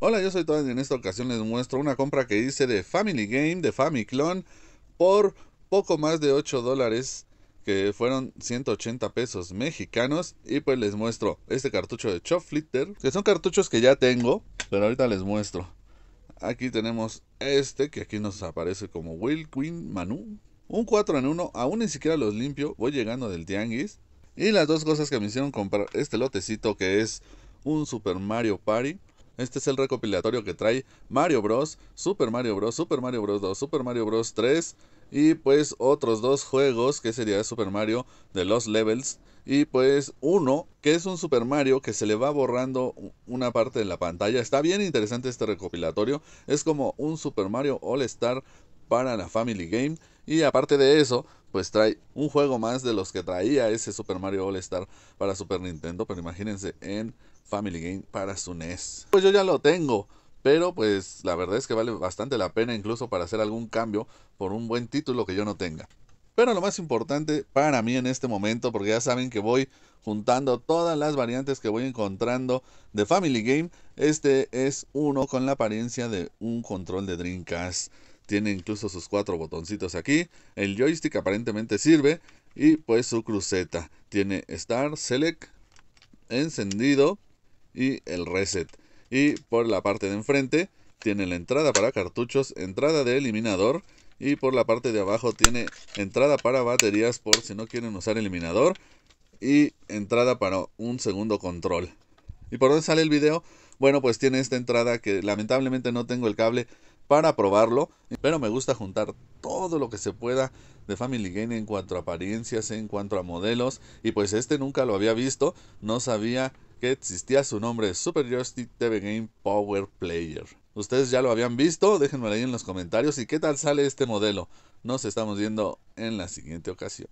Hola, yo soy Todd y en esta ocasión les muestro una compra que hice de Family Game, de Famiclone, por poco más de 8 dólares, que fueron 180 pesos mexicanos. Y pues les muestro este cartucho de Chop Flitter, que son cartuchos que ya tengo, pero ahorita les muestro. Aquí tenemos este, que aquí nos aparece como Will Queen Manu. Un 4 en 1, aún ni siquiera los limpio, voy llegando del tianguis. Y las dos cosas que me hicieron comprar este lotecito que es un Super Mario Party. Este es el recopilatorio que trae Mario Bros, Super Mario Bros, Super Mario Bros 2, Super Mario Bros 3 y pues otros dos juegos que sería Super Mario de los Levels y pues uno que es un Super Mario que se le va borrando una parte de la pantalla. Está bien interesante este recopilatorio, es como un Super Mario All Star para la Family Game y aparte de eso pues trae un juego más de los que traía ese Super Mario All Star para Super Nintendo, pero imagínense en Family Game para su NES. Pues yo ya lo tengo, pero pues la verdad es que vale bastante la pena incluso para hacer algún cambio por un buen título que yo no tenga. Pero lo más importante para mí en este momento, porque ya saben que voy juntando todas las variantes que voy encontrando de Family Game, este es uno con la apariencia de un control de Dreamcast. Tiene incluso sus cuatro botoncitos aquí. El joystick aparentemente sirve. Y pues su cruceta. Tiene Start, Select, encendido y el reset. Y por la parte de enfrente tiene la entrada para cartuchos, entrada de eliminador. Y por la parte de abajo tiene entrada para baterías por si no quieren usar eliminador. Y entrada para un segundo control. ¿Y por dónde sale el video? Bueno, pues tiene esta entrada que lamentablemente no tengo el cable para probarlo, pero me gusta juntar todo lo que se pueda de Family Game en cuanto a apariencias, en cuanto a modelos, y pues este nunca lo había visto, no sabía que existía su nombre, Super Joystick TV Game Power Player. Ustedes ya lo habían visto, déjenmelo ahí en los comentarios y qué tal sale este modelo. Nos estamos viendo en la siguiente ocasión.